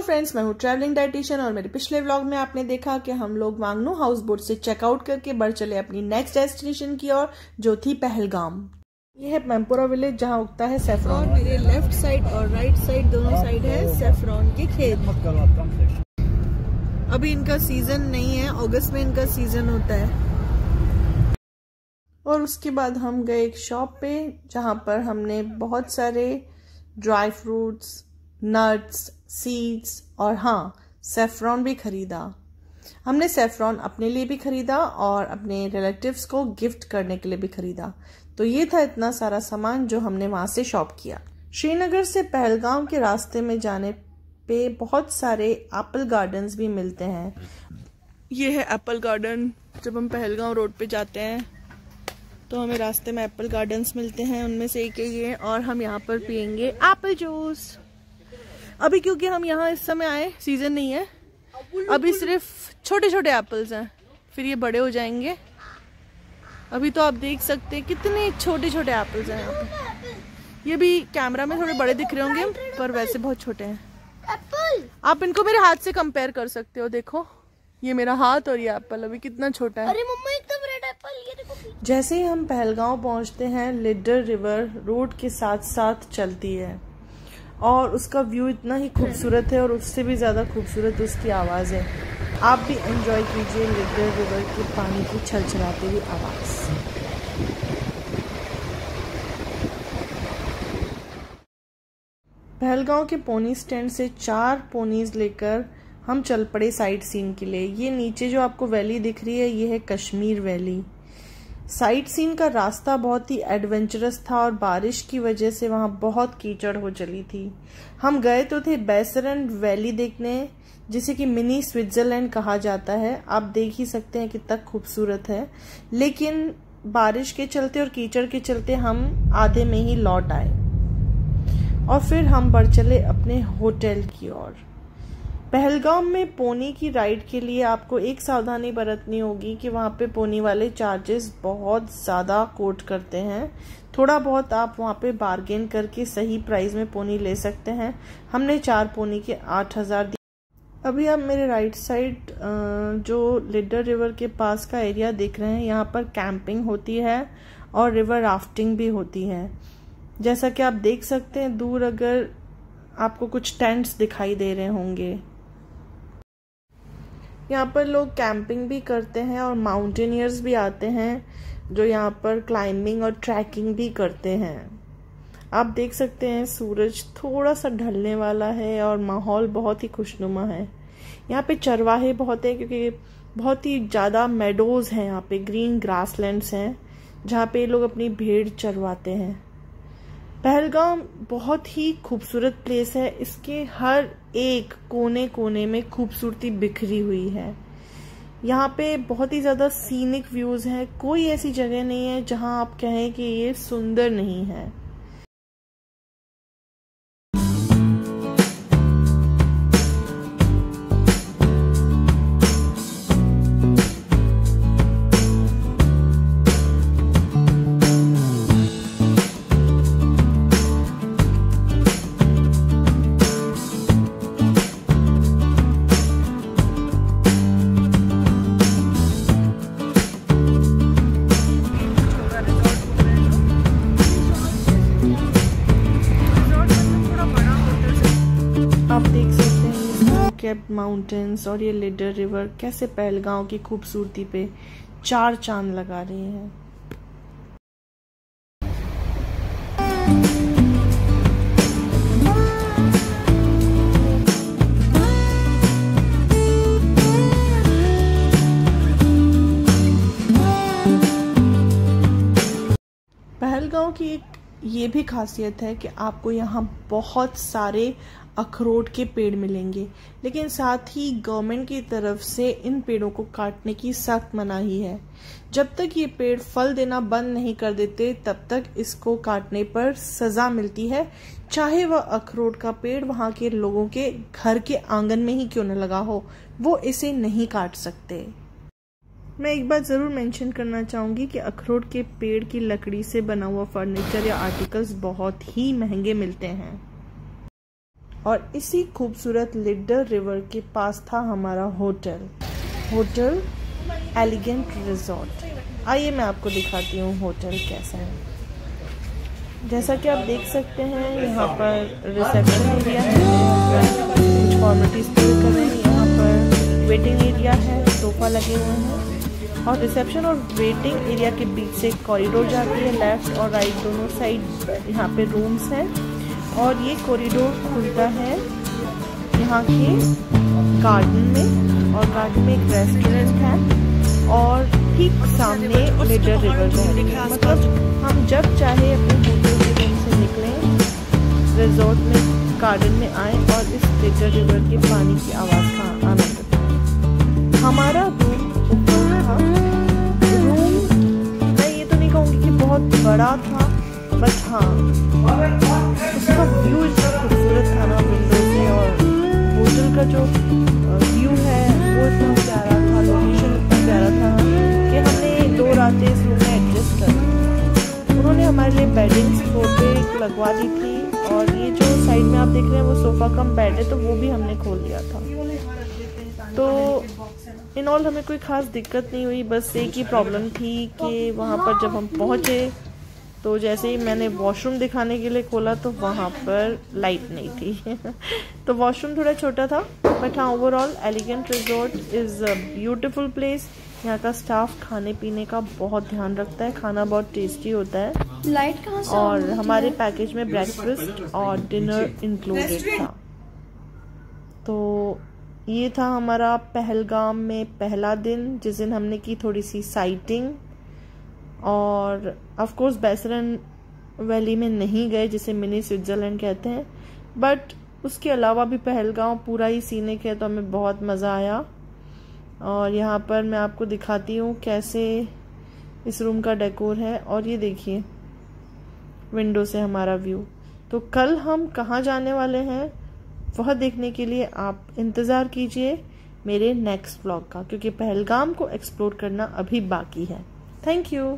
Friends मैं हूँ travelling dietitian और मेरे पिछले व्लॉग में आपने देखा कि हम लोग वांगनू हाउस बोट से चेकआउट करके बढ़ चले अपनी नेक्स्ट डेस्टिनेशन की ओर जो थी पहलगाम। ये है मैमपुरा विलेज जहाँ उगता है सेफ्रॉन मेरे लेफ़्ट साइड और राइट साइड दोनों साइड है सेफ्रॉन के खेत। अभी इनका सीज़न नहीं है अगस्त में इनका सीज़न होता है। और उसके बाद हम गए एक शॉप पे जहाँ पर हमने बहुत सारे ड्राई फ्रूट्स नट्स सीड्स और हाँ सेफ्रॉन भी खरीदा। हमने सेफ्रॉन अपने लिए भी खरीदा और अपने रिलेटिव्स को गिफ्ट करने के लिए भी खरीदा। तो ये था इतना सारा सामान जो हमने वहाँ से शॉप किया। श्रीनगर से पहलगाम के रास्ते में जाने पे बहुत सारे एप्पल गार्डन्स भी मिलते हैं। ये है एप्पल गार्डन जब हम पहलगाम रोड पे जाते हैं तो हमें रास्ते में एप्पल गार्डन्स मिलते हैं। उनमें से एक ये और हम यहाँ पर पियेंगे एप्पल जूस अभी क्योंकि हम यहाँ इस समय आए सीज़न नहीं है। अभी सिर्फ़ छोटे छोटे एप्पल्स हैं फिर ये बड़े हो जाएँगे। अभी तो आप देख सकते हैं कितने छोटे छोटे एप्पल्स हैं यहाँ पे। ये भी कैमरा में थोड़े बड़े दिख रहे होंगे पर वैसे बहुत छोटे हैं। आप इनको मेरे हाथ से कंपेयर कर सकते हो देखो। ये मेरा हाथ और ये एप्पल अभी कितना छोटा है। अरे मम्मा एकदम रेड एप्पल ये देखो। जैसे ही हम पहलगांव पहुँचते हैं लिडर रिवर रोड के साथ साथ चलती है। और उसका व्यू इतना ही खूबसूरत है और उससे भी ज़्यादा खूबसूरत उसकी आवाज़ है। आप भी इन्जॉय कीजिए लिडर रिवर के पानी की छलछलाती हुई आवाज़। पहलगांव के पोनी स्टैंड से चार पोनीज लेकर हम चल पड़े साइट सीन के लिए। ये नीचे जो आपको वैली दिख रही है, ये है कश्मीर वैली साइट सीन का रास्ता बहुत ही एडवेंचरस था और बारिश की वजह से वहाँ बहुत कीचड़ हो चली थी। हम गए तो थे बैसरन वैली देखने, जिसे कि मिनी स्विट्जरलैंड कहा जाता है। आप देख ही सकते हैं कितना खूबसूरत है। लेकिन बारिश के चलते और कीचड़ के चलते हम आधे में ही लौट आए। और फिर हम बढ़ चले अपने होटल की ओर। पहलगाम में पोनी की राइड के लिए आपको एक सावधानी बरतनी होगी कि वहाँ पे पोनी वाले चार्जेस बहुत ज़्यादा कोट करते हैं। थोड़ा बहुत आप वहाँ पे बार्गेन करके सही प्राइस में पोनी ले सकते हैं। हमने चार पोनी के आठ हज़ार दिए। अभी आप मेरे राइट साइड जो लिडर रिवर के पास का एरिया देख रहे हैं, यहाँ पर कैंपिंग होती है और रिवर राफ्टिंग भी होती है। जैसा कि आप देख सकते हैं, दूर अगर आपको कुछ टेंट्स दिखाई दे रहे होंगे। यहाँ पर लोग कैंपिंग भी करते हैं और माउंटेनियर्स भी आते हैं, जो यहाँ पर क्लाइंबिंग और ट्रैकिंग भी करते हैं। आप देख सकते हैं, सूरज थोड़ा सा ढलने वाला है और माहौल बहुत ही खुशनुमा है। यहाँ पे चरवाहे बहुत हैं, क्योंकि बहुत ही ज़्यादा मेडोज हैं यहाँ पे ग्रीन ग्रासलैंड्स हैं, जहाँ पे लोग अपनी भेड़ चरवाते हैं। पहलगाम बहुत ही खूबसूरत प्लेस है। इसके हर एक कोने कोने में खूबसूरती बिखरी हुई है। यहाँ पे बहुत ही ज़्यादा सीनिक व्यूज़ हैं। कोई ऐसी जगह नहीं है जहाँ आप कहें कि ये सुंदर नहीं है। कैप माउंटेन्स और ये लिडर रिवर कैसे पहलगांव की खूबसूरती पे चार चाँद लगा रही हैं। पहलगांव की एक ये भी खासियत है कि आपको यहाँ बहुत सारे अखरोट के पेड़ मिलेंगे। लेकिन साथ ही गवर्नमेंट की तरफ़ से इन पेड़ों को काटने की सख्त मनाही है। जब तक ये पेड़ फल देना बंद नहीं कर देते, तब तक इसको काटने पर सजा मिलती है। चाहे वह अखरोट का पेड़ वहाँ के लोगों के घर के आँगन में ही क्यों न लगा हो, वो इसे नहीं काट सकते। मैं एक बात ज़रूर मेंशन करना चाहूँगी कि अखरोट के पेड़ की लकड़ी से बना हुआ फर्नीचर या आर्टिकल्स बहुत ही महँगे मिलते हैं। और इसी खूबसूरत लिडर रिवर के पास था हमारा होटल। Hotel elegant resort. आइए मैं आपको दिखाती हूँ होटल कैसा है। जैसा कि आप देख सकते हैं, यहाँ पर रिसेप्शन एरिया है। कुछ फॉर्मेलिटीज कर रहे हैं। यहाँ पर वेटिंग एरिया है सोफ़ा लगे हुए हैं। और रिसेप्शन और वेटिंग एरिया के बीच से कॉरिडोर जाती है लेफ़्ट और राइट दोनों साइड यहाँ पे रूम्स हैं। और ये कॉरिडोर खुलता है यहाँ के गार्डन में और गार्डन में एक रेस्टोरेंट है और ठीक सामने लिडर रिवर है। मतलब हम जब चाहे अपने होटल के रूम से निकलें रिजॉर्ट में गार्डन में आए और इस लिडर रिवर के पानी की आवाज़ का आनंद हमारा रूम ऊपर था। रूम मैं ये तो नहीं कहूँगी कि बहुत बड़ा था बट हाँ उसका व्यू इतना खूबसूरत था ना विंडो से और होटल का जो व्यू है, वो इतना प्यारा था लोकेशन इतना प्यारा था कि हमने दो रातें इस रूम में एडजस्ट कर उन्होंने हमारे लिए बेडिंग्स फ्लोर पे लगवा दी थी और ये जो साइड में आप देख रहे हैं, वो सोफ़ा कम बेड है तो वो भी हमने खोल लिया था। तो इन ऑल हमें कोई ख़ास दिक्कत नहीं हुई, बस एक ही प्रॉब्लम थी कि वहाँ पर जब हम पहुँचे तो जैसे ही मैंने वॉशरूम दिखाने के लिए खोला तो वहाँ पर लाइट नहीं थी। तो वॉशरूम थोड़ा छोटा था बट हाँ overall elegant resort is a beautiful place यहाँ का स्टाफ खाने पीने का बहुत ध्यान रखता है खाना बहुत टेस्टी होता है। लाइट कहाँ से और हमारे पैकेज में ब्रेकफास्ट और डिनर इंक्लूडेड था। तो ये था हमारा पहलगाम में पहला दिन जिस दिन हमने की थोड़ी सी साइटिंग और ऑफ़ कोर्स बैसरन वैली में नहीं गए, जिसे मिनी स्विट्ज़रलैंड कहते हैं। बट उसके अलावा भी पहलगांव पूरा ही सीने के तो हमें बहुत मज़ा आया। और यहाँ पर मैं आपको दिखाती हूँ कैसे इस रूम का डेकोर है। और ये देखिए विंडो से हमारा व्यू तो कल हम कहाँ जाने वाले हैं, वह देखने के लिए आप इंतज़ार कीजिए मेरे नेक्स्ट ब्लॉग का, क्योंकि पहलगाम को एक्सप्लोर करना अभी बाकी है। Thank you